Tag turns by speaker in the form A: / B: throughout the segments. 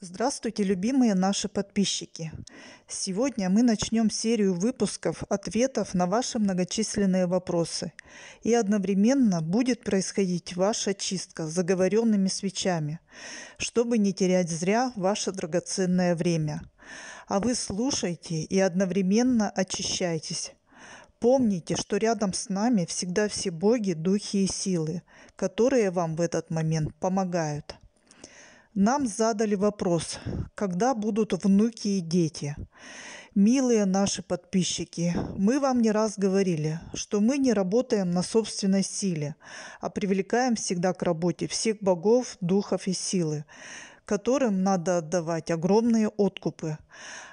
A: Здравствуйте, любимые наши подписчики! Сегодня мы начнем серию выпусков ответов на ваши многочисленные вопросы. И одновременно будет происходить ваша чистка заговоренными свечами, чтобы не терять зря ваше драгоценное время. А вы слушайте и одновременно очищайтесь. Помните, что рядом с нами всегда все боги, духи и силы, которые вам в этот момент помогают. Нам задали вопрос, когда будут внуки и дети. Милые наши подписчики, мы вам не раз говорили, что мы не работаем на собственной силе, а привлекаем всегда к работе всех богов, духов и силы, которым надо отдавать огромные откупы.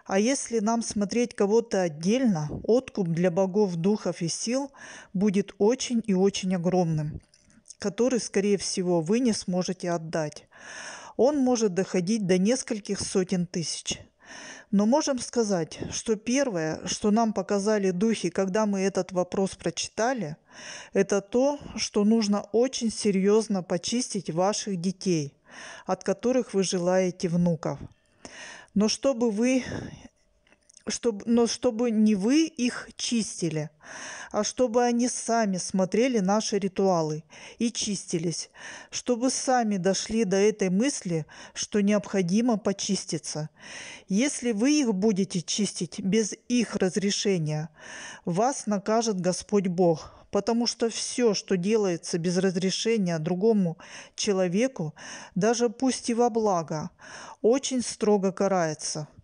A: А если нам смотреть кого-то отдельно, откуп для богов, духов и сил будет очень и очень огромным, который, скорее всего, вы не сможете отдать он может доходить до нескольких сотен тысяч. Но можем сказать, что первое, что нам показали духи, когда мы этот вопрос прочитали, это то, что нужно очень серьезно почистить ваших детей, от которых вы желаете внуков. Но чтобы вы чтобы, но чтобы не вы их чистили, а чтобы они сами смотрели наши ритуалы и чистились, чтобы сами дошли до этой мысли, что необходимо почиститься. Если вы их будете чистить без их разрешения, вас накажет Господь Бог, потому что все, что делается без разрешения другому человеку, даже пусть и во благо, очень строго карается –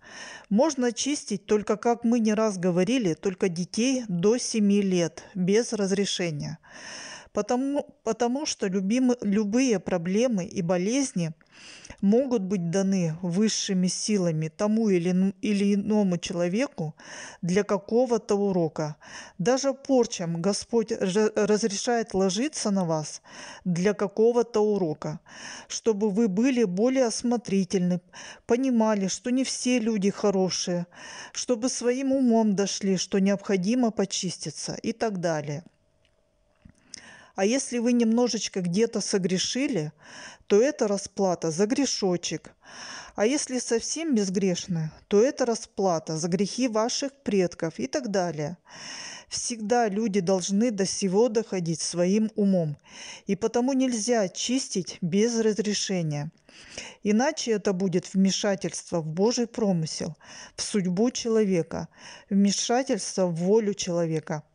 A: можно чистить только, как мы не раз говорили, только детей до 7 лет без разрешения. Потому, потому что любимы, любые проблемы и болезни – могут быть даны высшими силами тому или, или иному человеку для какого-то урока. Даже порчам Господь разрешает ложиться на вас для какого-то урока, чтобы вы были более осмотрительны, понимали, что не все люди хорошие, чтобы своим умом дошли, что необходимо почиститься и так далее. А если вы немножечко где-то согрешили, то это расплата за грешочек. А если совсем безгрешны, то это расплата за грехи ваших предков и так далее. Всегда люди должны до сего доходить своим умом, и потому нельзя чистить без разрешения. Иначе это будет вмешательство в Божий промысел, в судьбу человека, вмешательство в волю человека –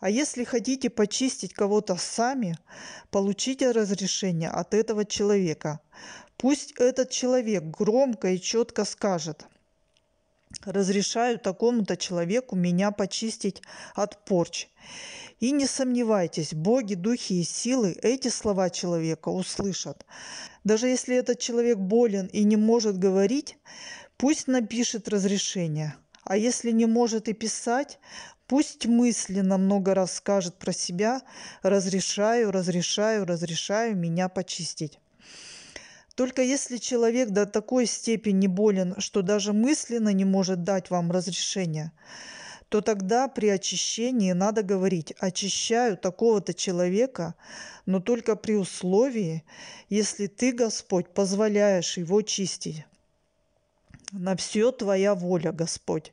A: а если хотите почистить кого-то сами, получите разрешение от этого человека. Пусть этот человек громко и четко скажет разрешаю такому-то человеку меня почистить от порч. И не сомневайтесь, боги, духи и силы эти слова человека услышат. Даже если этот человек болен и не может говорить, пусть напишет разрешение. А если не может и писать, Пусть мысленно много раз скажет про себя «разрешаю, разрешаю, разрешаю меня почистить». Только если человек до такой степени болен, что даже мысленно не может дать вам разрешение, то тогда при очищении надо говорить «очищаю такого-то человека, но только при условии, если ты, Господь, позволяешь его чистить. На все твоя воля, Господь.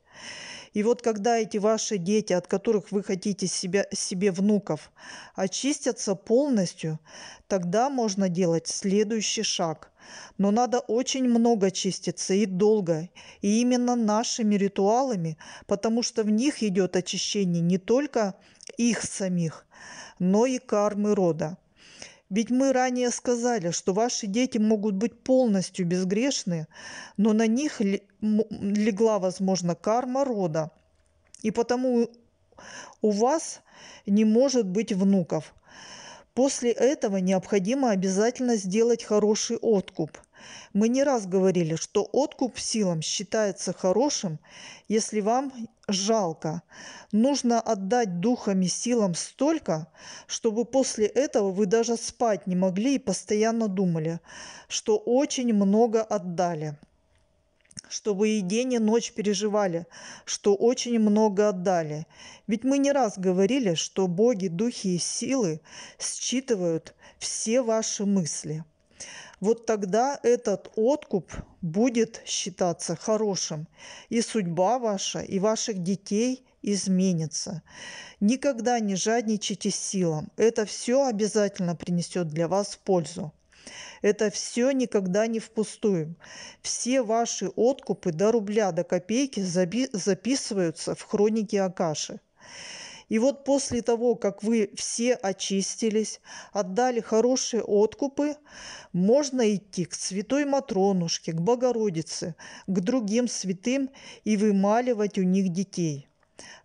A: И вот когда эти ваши дети, от которых вы хотите себя, себе внуков, очистятся полностью, тогда можно делать следующий шаг. Но надо очень много чиститься и долго, и именно нашими ритуалами, потому что в них идет очищение не только их самих, но и кармы рода. Ведь мы ранее сказали, что ваши дети могут быть полностью безгрешны, но на них легла, возможно, карма рода. И потому у вас не может быть внуков. После этого необходимо обязательно сделать хороший откуп. Мы не раз говорили, что откуп силам считается хорошим, если вам жалко. Нужно отдать духами силам столько, чтобы после этого вы даже спать не могли и постоянно думали, что очень много отдали чтобы и день, и ночь переживали, что очень много отдали. Ведь мы не раз говорили, что боги, духи и силы считывают все ваши мысли. Вот тогда этот откуп будет считаться хорошим, и судьба ваша, и ваших детей изменится. Никогда не жадничайте силам. Это все обязательно принесет для вас пользу. Это все никогда не впустую. Все ваши откупы до рубля, до копейки записываются в хронике Акаши. И вот после того, как вы все очистились, отдали хорошие откупы, можно идти к святой Матронушке, к Богородице, к другим святым и вымаливать у них детей.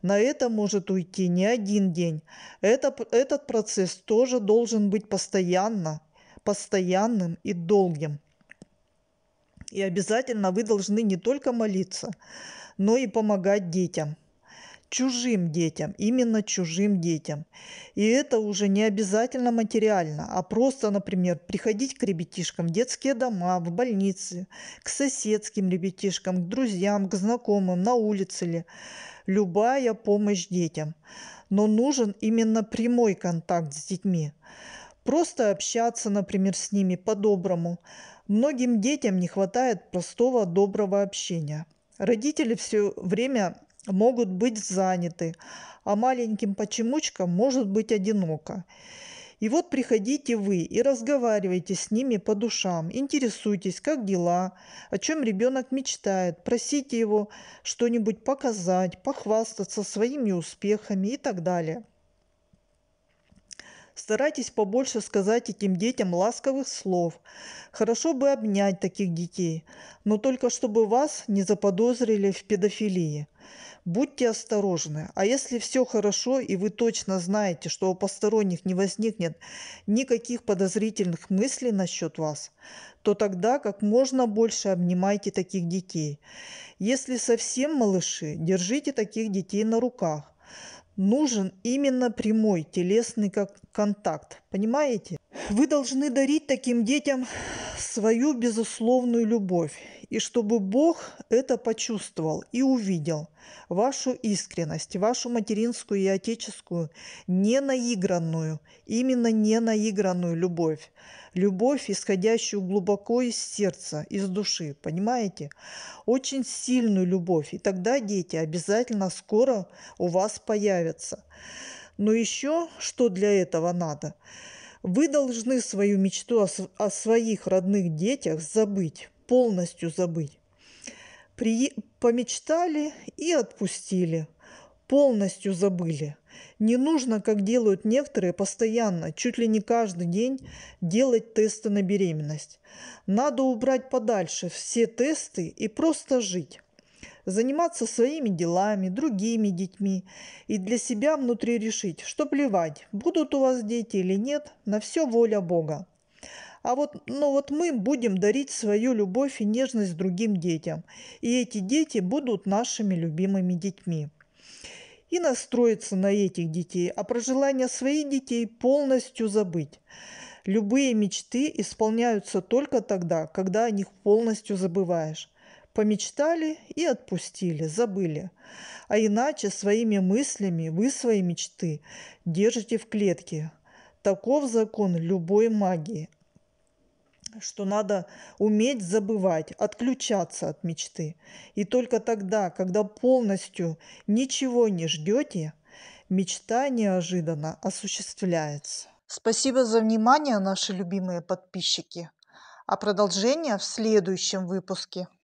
A: На это может уйти не один день. Это, этот процесс тоже должен быть постоянно, постоянным и долгим. И обязательно вы должны не только молиться, но и помогать детям чужим детям, именно чужим детям. И это уже не обязательно материально, а просто, например, приходить к ребятишкам в детские дома, в больницы, к соседским ребятишкам, к друзьям, к знакомым, на улице ли. Любая помощь детям. Но нужен именно прямой контакт с детьми. Просто общаться, например, с ними по-доброму. Многим детям не хватает простого доброго общения. Родители все время могут быть заняты, а маленьким почемучкам может быть одиноко. И вот приходите вы и разговаривайте с ними по душам, интересуйтесь, как дела, о чем ребенок мечтает, просите его что-нибудь показать, похвастаться своими успехами и так далее. Старайтесь побольше сказать этим детям ласковых слов. Хорошо бы обнять таких детей, но только чтобы вас не заподозрили в педофилии. Будьте осторожны. А если все хорошо, и вы точно знаете, что у посторонних не возникнет никаких подозрительных мыслей насчет вас, то тогда как можно больше обнимайте таких детей. Если совсем малыши, держите таких детей на руках. Нужен именно прямой телесный контакт. Понимаете? Вы должны дарить таким детям свою безусловную любовь. И чтобы Бог это почувствовал и увидел, вашу искренность, вашу материнскую и отеческую, не наигранную, именно не наигранную любовь. Любовь, исходящую глубоко из сердца, из души, понимаете? Очень сильную любовь. И тогда дети обязательно скоро у вас появятся. Но еще что для этого надо? Вы должны свою мечту о, о своих родных детях забыть, полностью забыть. При... Помечтали и отпустили, полностью забыли. Не нужно, как делают некоторые, постоянно, чуть ли не каждый день, делать тесты на беременность. Надо убрать подальше все тесты и просто жить заниматься своими делами, другими детьми и для себя внутри решить, что плевать, будут у вас дети или нет, на все воля Бога. А вот, ну вот мы будем дарить свою любовь и нежность другим детям, и эти дети будут нашими любимыми детьми. И настроиться на этих детей, а про желание своих детей полностью забыть. Любые мечты исполняются только тогда, когда о них полностью забываешь. Помечтали и отпустили, забыли. А иначе своими мыслями вы свои мечты держите в клетке. Таков закон любой магии, что надо уметь забывать, отключаться от мечты. И только тогда, когда полностью ничего не ждете, мечта неожиданно осуществляется. Спасибо за внимание, наши любимые подписчики. А продолжение в следующем выпуске.